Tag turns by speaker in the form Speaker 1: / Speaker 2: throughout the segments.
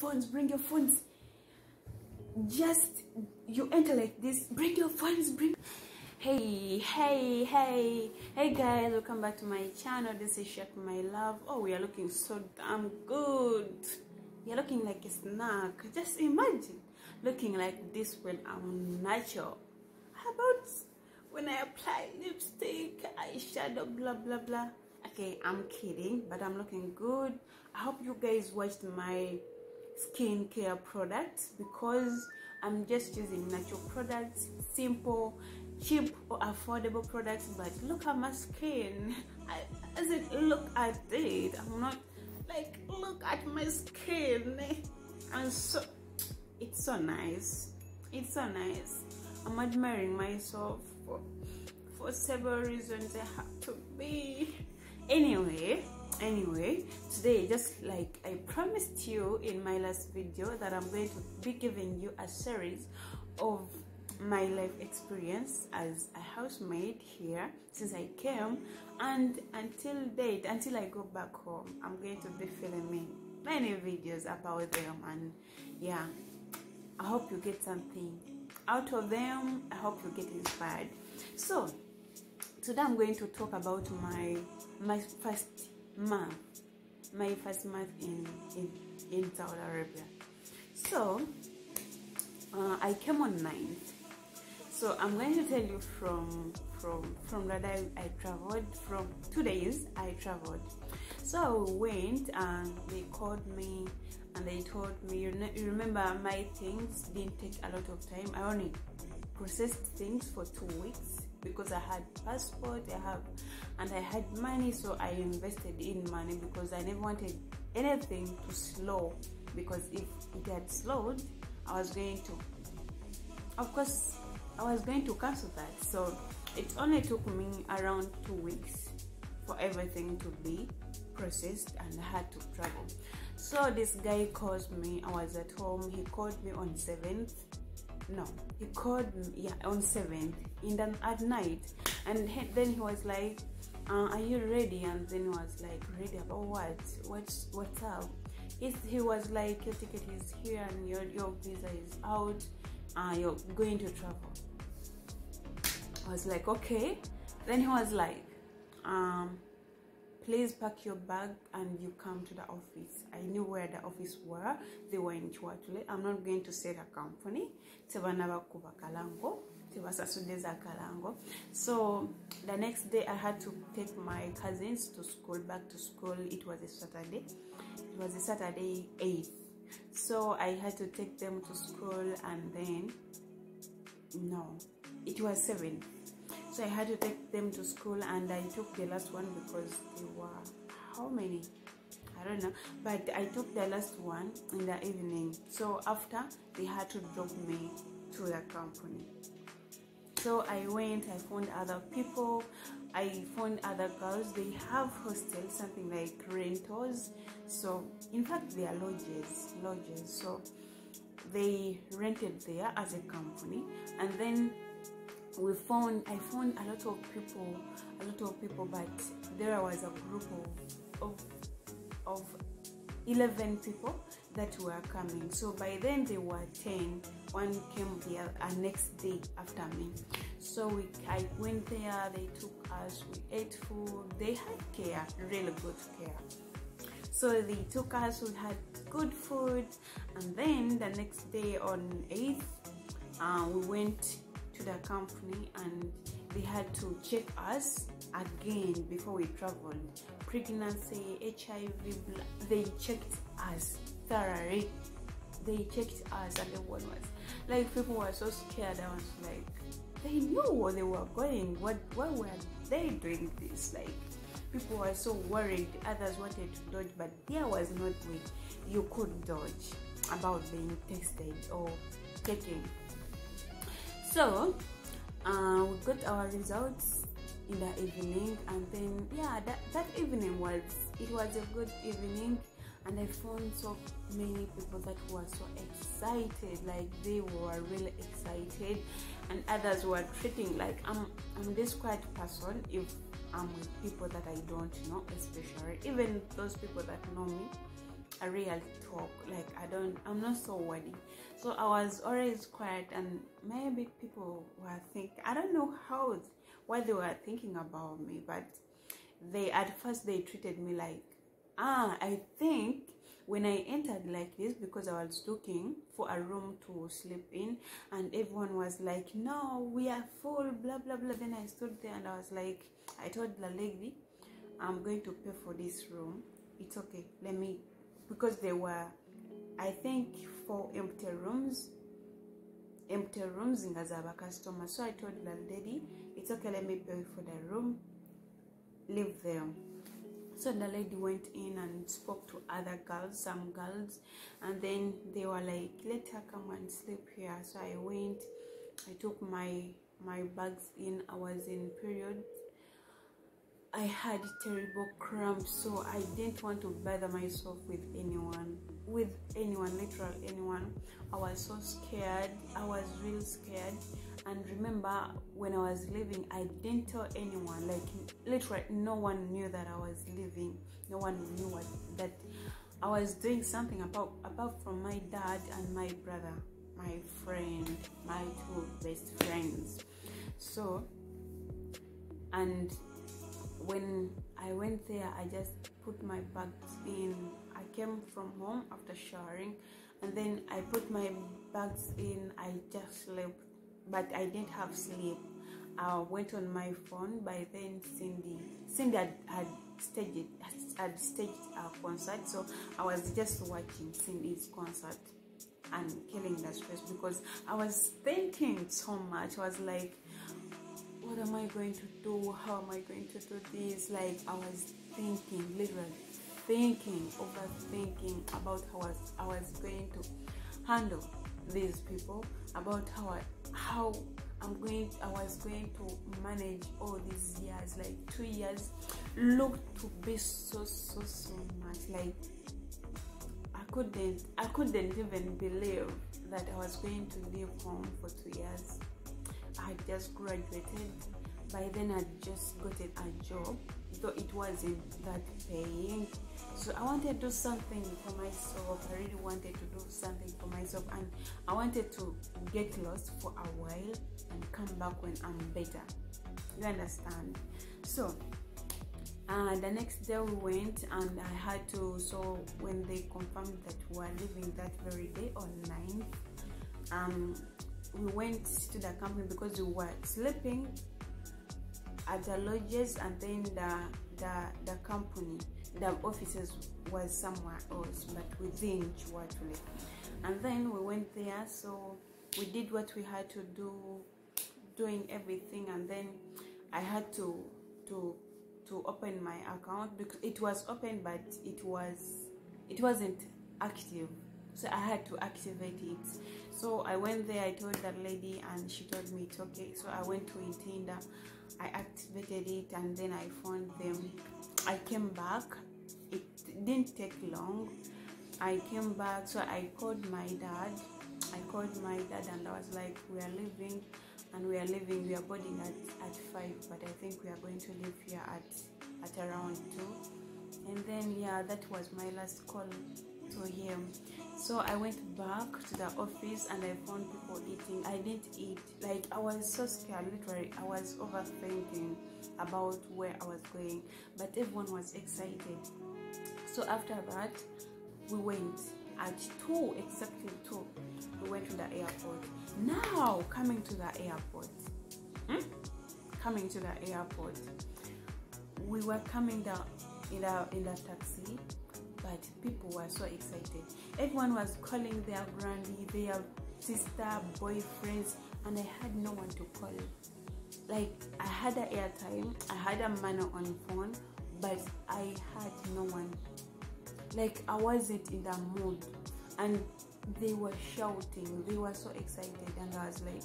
Speaker 1: phones bring your phones. Just you enter like this bring your phones bring. Hey hey hey. Hey guys welcome back to my channel. This is Shakie my love. Oh we are looking so damn good. You're looking like a snack. Just imagine looking like this when i'm natural how about when i apply lipstick eyeshadow blah blah blah. Okay i'm kidding but i'm looking good. I hope you guys watched my skincare products because i'm just using natural products simple cheap or affordable products. But look at my skin. I, as it look at it. I'm not like look at my skin. And so it's so nice. It's so nice. I'm admiring myself for for several reasons i have to be. Anyway anyway today just like i promised you in my last video that i'm going to be giving you a series of my life experience as a housemaid here since I came. And until date until I go back home I'm going to be filming many videos about them. And yeah I hope you get something out of them. I hope you get inspired. So today I'm going to talk about my my first month my first month in in, in Saudi Arabia. So uh, I came on 9th so i'm going to tell you from from from that I, traveled from two days i traveled. So I went and they called me and they told me you, you remember my things didn't take a lot of time. I only processed things for two weeks because i had passport i have and i had money so i invested in money because i never wanted anything to slow because if it had slowed i was going to of course I was going to cancel that. So it only took me around two weeks for everything to be processed and I had to travel. So this guy calls me. I was at home. He called me on 7th. No, he called me yeah on 7th in the at night, and he, then he was like, uh, "Are you ready?" And then he was like, "Ready about what? What's what's up?" He, he was like, "Your ticket is here and your your visa is out. Uh, you're going to travel." I was like, okay. Then he was like, um, please pack your bag and you come to the office. I knew where the office were. They were in Kiwatule. I'm not going to say the company. So the next day I had to take my cousins to school, back to school. It was a Saturday. It was a Saturday 8th. So I had to take them to school and then no, it was 7 so I had to take them to school and I took the last one because they were how many? I don't know. But I took the last one in the evening. So after they had to drop me to the company. So I went I found other people. I found other girls. They have hostels something like rentals. So in fact they are lodges lodges. So they rented there as a company. And then we found i found a lot of people a lot of people but there was a group of of, of 11 people that were coming. So by then they were 10 one came the uh, next day after me. So we i went there they took us we ate food. They had care really good care. So they took us we had good food. And then the next day on 8th uh, we went to the company and they had to check us again before we traveled. Pregnancy hiv they checked us thoroughly. They checked us and the one was like people were so scared. I was like they knew what they were going what why were they doing this? Like people were so worried. Others wanted to dodge but there was not way you could dodge about being tested or taken so uh, we got our results in the evening and then yeah that, that evening was it was a good evening and i found so many people that were so excited like they were really excited and others were treating like i'm i'm this quiet person if i'm with people that i don't know especially even those people that know me a real talk like i don't i'm not so wordy. So i was always quiet and maybe people were thinking i don't know how what they were thinking about me but they at first they treated me like ah i think when i entered like this because i was looking for a room to sleep in and everyone was like no we are full blah blah blah. Then i stood there and i was like i told the lady i'm going to pay for this room. It's okay. Let me because there were i think four empty rooms. Empty rooms ngazaba customer. So i told the lady it's okay let me pay for the room. Leave them. so the lady went in and spoke to other girls some girls and then they were like let her come and sleep here. So i went i took my my bags in i was in period I had terrible cramps, so I didn't want to bother myself with anyone. With anyone, literal anyone. I was so scared. I was real scared. And remember, when I was leaving, I didn't tell anyone. Like, literally, no one knew that I was leaving. No one knew what that I was doing something about apart from my dad and my brother, my friend, my two best friends. So, and when I went there, I just put my bags in. I came from home after showering, and then I put my bags in. I just slept, but I didn't have sleep. I went on my phone. By then, Cindy, Cindy had, had staged had staged a concert, so I was just watching Cindy's concert and killing the stress because I was thinking so much. I was like what am I going to do? How am I going to do this? Like I was thinking, literally thinking, overthinking about how I was, I was going to handle these people, about how I, how I'm going, I was going to manage all these years, like two years, looked to be so so so much. Like I couldn't, I couldn't even believe that I was going to leave home for two years I had just graduated. By then, I'd just gotten a job, though it wasn't that paying. So I wanted to do something for myself. I really wanted to do something for myself, and I wanted to get lost for a while and come back when I'm better. You understand? So uh, the next day we went and I had to so when they confirmed that we were leaving that very day on 9 um we went to the company because we were sleeping at the lodges and then the the, the company the offices was somewhere else but within Kiwatule and then we went there so we did what we had to do doing everything and then I had to to to open my account because it was open but it was it wasn't active so I had to activate it. So I went there I told that lady and she told me it's okay. So I went to Tinder I activated it and then I found them. I came back. It didn't take long. I came back. So I called my dad. I called my dad and I was like we are leaving and we are leaving. We are boarding at, at 5 but I think we are going to leave here at at around 2 and then yeah that was my last call to him. So i went back to the office and i found people eating. I didn't eat. Like i was so scared literally i was overthinking about where i was going but everyone was excited. So after that we went at 2 exactly 2 we went to the airport. Now coming to the airport. Hmm? coming to the airport. We were coming down in the in the taxi but people were so excited. Everyone was calling their granny, their sister, boyfriends, and I had no one to call. Like I had an airtime, I had a man on phone, but I had no one. Like I wasn't in the mood, and they were shouting. They were so excited, and I was like,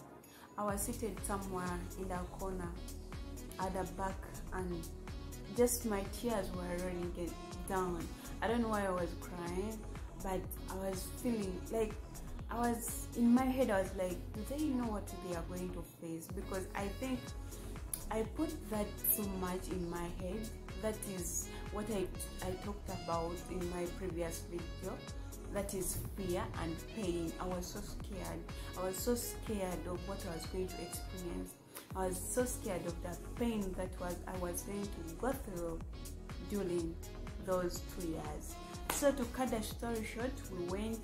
Speaker 1: I was seated somewhere in the corner at the back, and just my tears were running down I don't know why I was crying, but I was feeling like I was in my head. I was like, do they know what they are going to face? Because I think I put that so much in my head. That is what I, I talked about in my previous video that is fear and pain i was so scared i was so scared of what i was going to experience i was so scared of the pain that was i was going to go through during those two years. So to cut the story short we went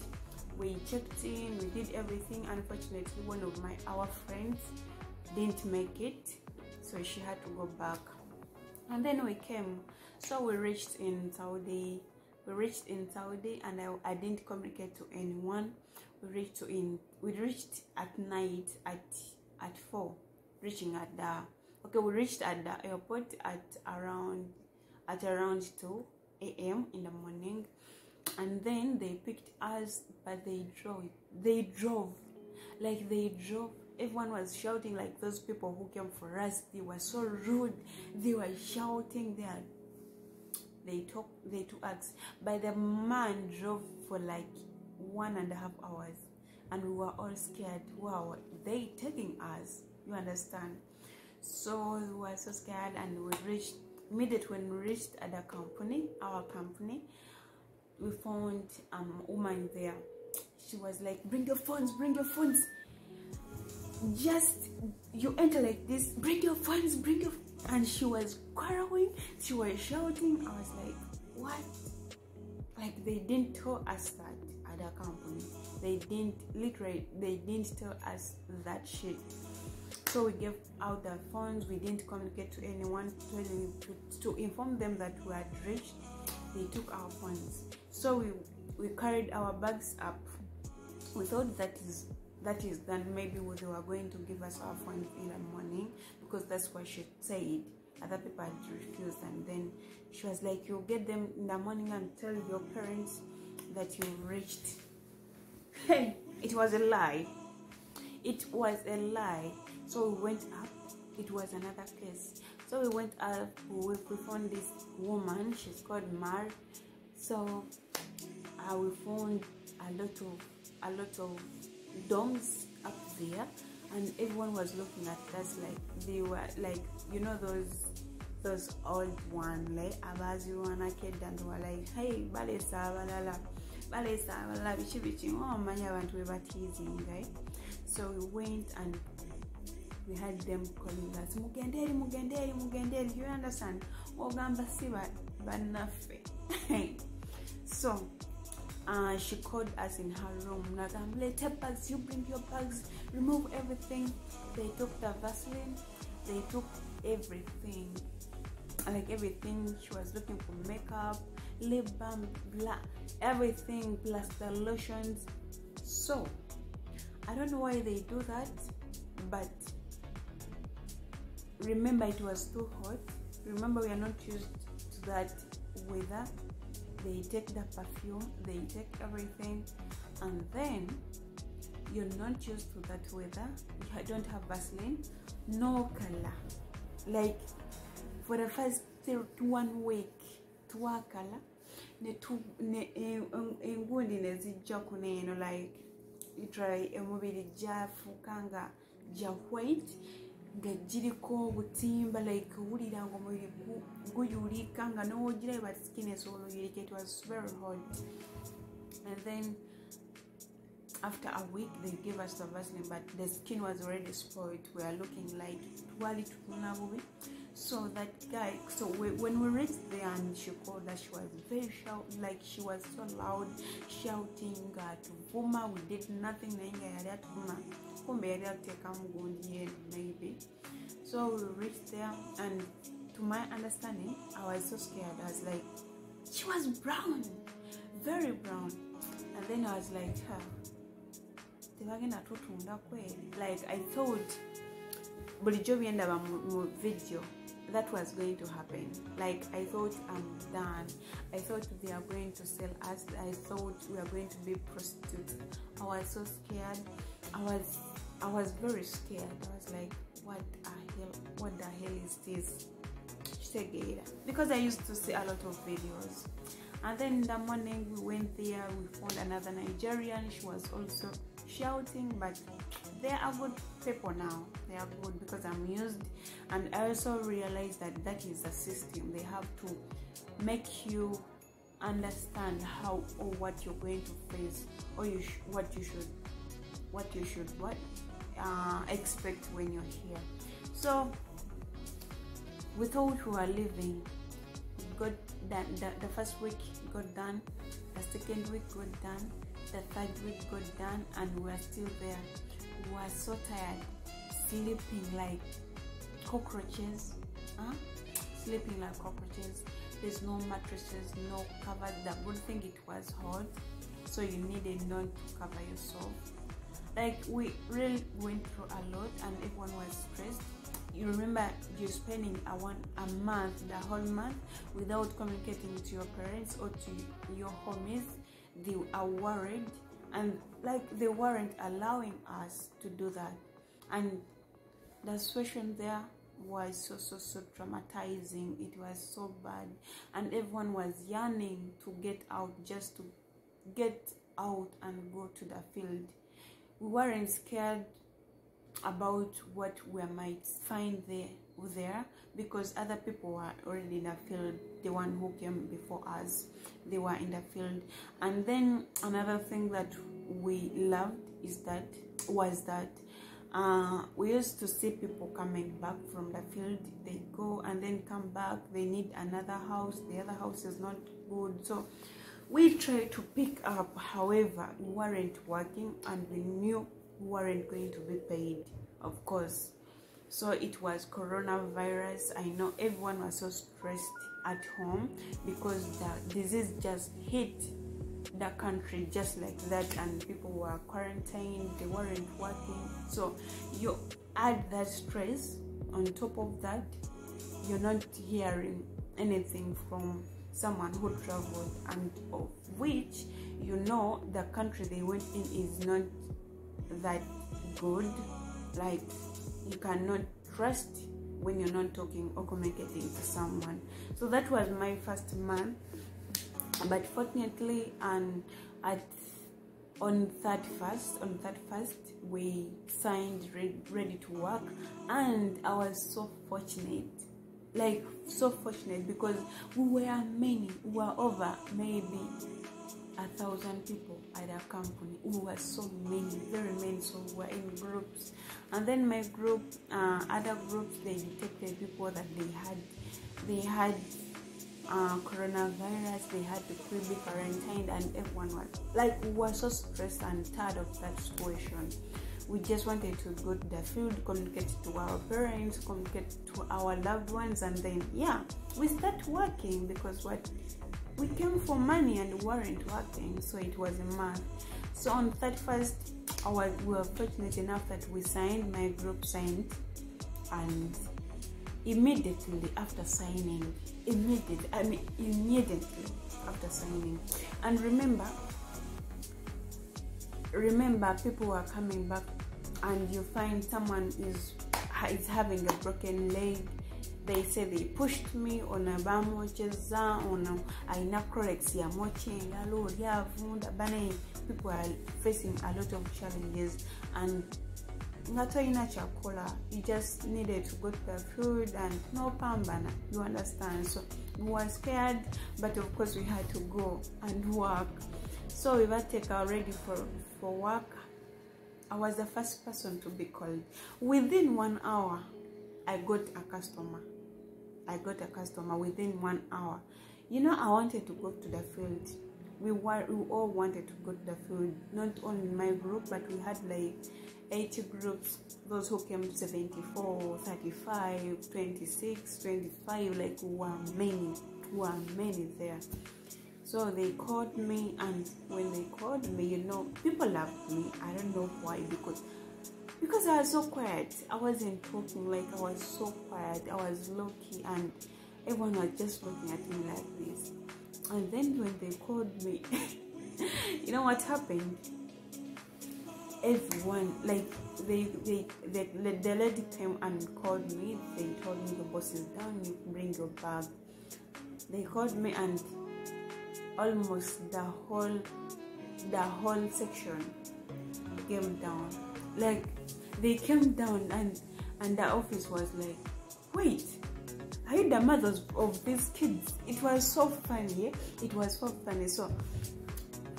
Speaker 1: we checked in we did everything. Unfortunately one of my our friends didn't make it so she had to go back. And then we came. So we reached in saudi we reached in saudi and i, I didn't communicate to anyone. We reached to in we reached at night at at four reaching at the okay we reached at the airport at around at around 2 a.m in the morning and then they picked us but they drove they drove. Like they drove. Everyone was shouting like those people who came for us they were so rude. They were shouting they are they took they took us. But the man drove for like one and a half hours and we were all scared. Wow they taking us you understand? So we were so scared and we reached immediately when we reached at the company our company we found um, a woman there. She was like bring your phones bring your phones. Just you enter like this bring your phones bring your and she was quarreling she was shouting. I was like what? Like they didn't tell us that at the company. They didn't literally they didn't tell us that shit so we gave out the phones we didn't communicate to anyone to, to, inform them that we had reached. They took our phones so we we carried our bags up. We thought that is that is then maybe they were going to give us our phones in the morning because that's what she said. Other people had refused and then she was like you'll get them in the morning and tell your parents that you reached. Hey it was a lie. It was a lie so we went up. It was another case so we went up. We, we found this woman. She's called mar. So uh, we found a lot of a lot of domes up there. And everyone was looking at us like they were like you know those those old one like abaziruwanakedda and they were like hey baleesa abalala baleesa abalala biki biki omanya abantu we batiizinga so we went and we had them calling us mugenderi mugenderi mugenderi you understand? Ogamba si bannaffe so uh, she called us in her room nagambulete bags you bring your bags remove everything. They took the vaseline they took everything like everything she was looking for makeup lip balm blah everything plus the lotions. So i don't know why they do that but remember it was too hot. Remember we are not used to that weather. They take the perfume they take everything and then you're not used to that weather. You don't have vaseline no color. Like for the first one week twakala engundi nezijja kuneeno like literally emubiri gyafuuka nga gya white nga giriko obutimba like owulira nga omubiri guyulika nga nowogirayo but skin esobola oyulika it was very hot and then after a week they gave us the vaseline but the skin was already spoiled. We are looking like twali tutuna bubi. So that guy so we, when we reached there and she called us. She was very shout like she was so loud shouting uh, to we did nothing. Naye nga yali atuvuma yali atuteekamu gundi yenu maybe. So we reached there and to my understanding i was so scared. I was like she was brown very brown. And then i was like huh, like i thought bulijjo byendaba mu video. That was going to happen. Like i thought i'm done. I thought they are going to sell us. I thought we are going to be prostitutes. I was so scared i was i was very scared. I was like what the hell what the hell is this? Because i used to see a lot of videos. And then in the morning we went there we found another nigerian. She was also shouting but they are good people now. They are good because i'm used. And i also realized that that is a system. They have to make you understand how or what you're going to face or you what you should what you should what uh, expect when you're here so we thought we were living got done the, the first week got done the second week got done the third week got done and we're still there we are so tired sleeping like cockroaches huh? sleeping like cockroaches there's no mattresses no cover. the good thing it was hot so you needed not to cover yourself like we really went through a lot and everyone was stressed. You remember you're spending a one a month the whole month without communicating to your parents or to your homies. They are worried and like they weren't allowing us to do that. And the situation there was so so so traumatizing. It was so bad. And everyone was yearning to get out just to get out and go to the field we weren't scared about what we might find there there because other people were already in the field. The one who came before us they were in the field. And then another thing that we loved is that was that uh, we used to see people coming back from the field. They go and then come back. They need another house. The other house is not good. So we tried to pick up however we weren't working and we knew we weren't going to be paid of course. So it was coronavirus. I know everyone was so stressed at home because the disease just hit the country just like that and people were quarantined they weren't working. So you add that stress on top of that you're not hearing anything from someone who traveled and of which you know the country they went in is not that good. Like you cannot trust when you're not talking or communicating to someone. So that was my first month. But fortunately and at on 31st on 31st we signed ready, ready to work. And i was so fortunate like so fortunate because we were many we were over maybe a thousand people at our company. We were so many very many so we were in groups. And then my group uh, other groups they detected people that they had they had uh, coronavirus they had to be quarantined and everyone was like we were so stressed and tired of that situation we just wanted to go to the field communicate to our parents communicate to our loved ones and then yeah we start working because what we came for money and weren't working so it was a month so on 31st our, we were fortunate enough that we signed my group signed and immediately after signing immediately i mean immediately after signing. And remember remember people are coming back and you find someone is is having a broken leg. They say they pushed me ono bamwokyeza ono alina Clorox yamwokya engalo oli avunda bane people are facing a lot of challenges and nga tolina kyakukola you just needed to go to the field and no nopambana you understand? So we were scared but of course we had to go and work. So we were take ready for, for work i was the first person to be called. Within one hour i got a customer. I got a customer within one hour. You know i wanted to go to the field. We were we all wanted to go to the field not only my group but we had like 80 groups those who came 74 35 26 25 like were many were many there so they called me and when they called me you know people loved me. I don't know why because because i was so quiet. I wasn't talking like i was so quiet. I was low-key and everyone was just looking at me like this. And then when they called me you know what happened? Everyone like they, they they the lady came and called me. They told me the boss is down. You bring your bag. They called me and almost the whole the whole section came down. Like they came down and and the office was like wait are you the mothers of these kids? It was so funny. It was so funny. So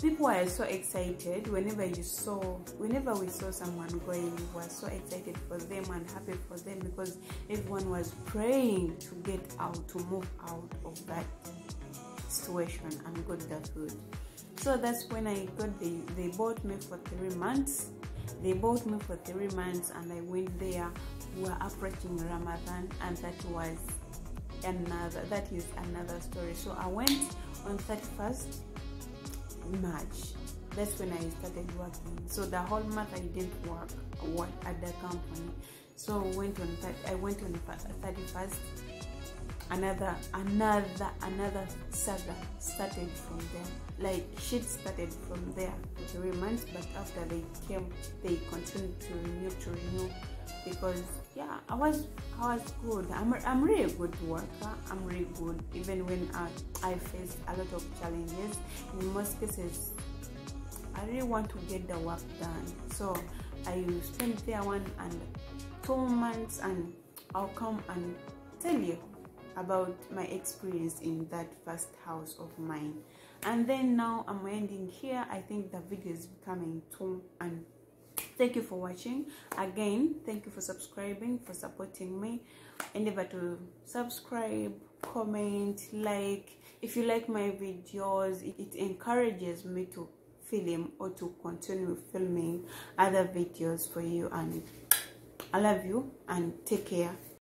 Speaker 1: people were so excited whenever you saw whenever we saw someone going we were so excited for them and happy for them because everyone was praying to get out to move out of that situation and got that food so that's when i got the they bought me for three months. They bought me for three months and i went there. We were approaching ramadan and that was another that is another story. So i went on 31st march. That's when i started working. So the whole month i didn't work work at the company. So went on i went on 31st another another another saga started from there. Like shit started from there for three months but after they came they continued to renew to renew. Because yeah i was i was good. I'm, I'm really good worker. I'm really good. Even when i i faced a lot of challenges in most cases i really want to get the work done. So i spent there one and two months and i'll come and tell you about my experience in that first house of mine. And then now i'm ending here. I think the video is becoming too and thank you for watching. Again thank you for subscribing for supporting me. Endeavor to subscribe comment like. If you like my videos it, it encourages me to film or to continue filming other videos for you. And i love you and take care